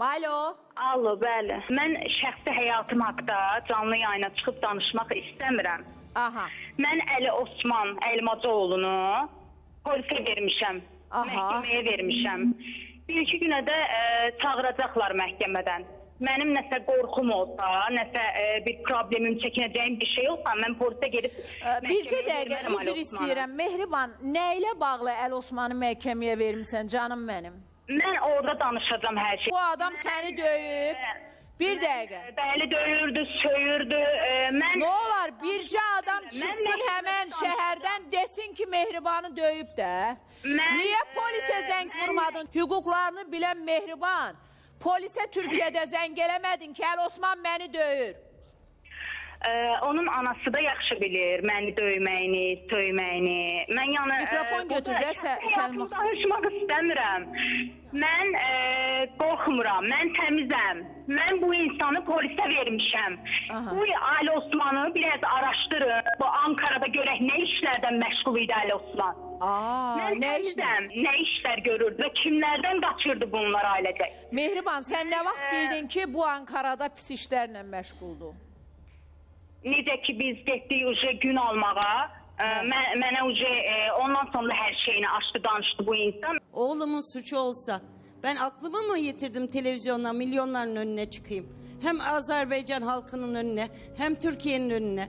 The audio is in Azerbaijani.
Alo. Alo, bəli. Mən şəxsi həyatım haqqında canlı yayına çıxıb danışmaq istəmirəm. Aha. Mən Əli Osman Əlmacoğlunu polisə vermişəm. Aha. Məhkəməyə vermişəm. Bir-iki günə də e, çağıracaqlar məhkəmədən. Mənim nəsə qorxum olsa, nəsə e, bir problemim, çəkinəcəyim bir şey olsa, mən polisə gedib Ə, Bircə dəqiqə üzr istəyirəm. Mehriban, nə ilə bağlı Əl Osmanı məhkəməyə vermisən canım mənim? Mən orada danışacağam hər şey. Bu adam səni döyüb. Bir dəqiqə. Bəli, döyürdü, söyürdü. E, mən Nə olar bircə adam çıxsın məhkəmədə həmən şəhərdən desin ki, Mehribanı döyüb də. Mən, Niyə polisə e, zəng mən- vurmadın? Hüquqlarını bilən Mehriban. Polisə Türkiyədə zəng eləmədin ki, Əl Osman məni döyür. Ee, onun anası da yaxşı bilir məni döyməyini, söyməyini. Mən yəni Mikrofon götür də, Səlma. danışmaq istəmirəm. Mən e, qorxmuram, mən təmizəm. Mən bu insanı polisə vermişəm. Aha. Bu Ali Osmanı biraz araşdırın. Bu Ankara'da görək nə işlərdən məşğul idi Ali Osman. Aa, Mən nə işlə? təmizəm. Nə işlər görürdü və kimlərdən qaçırdı bunlar ailədə? Mehriban, sən nə vaxt bildin ki, bu Ankarada pis işlərlə məşğuldur? Necə ki biz getdik uje gün almağa. e, mən, mənə uje e, ondan sonra hər şeyini açdı, danışdı bu insan. Oğlumun suçu olsa ben aklımı mı yitirdim televizyonda milyonların önüne çıkayım? Hem Azerbaycan halkının önüne hem Türkiye'nin önüne.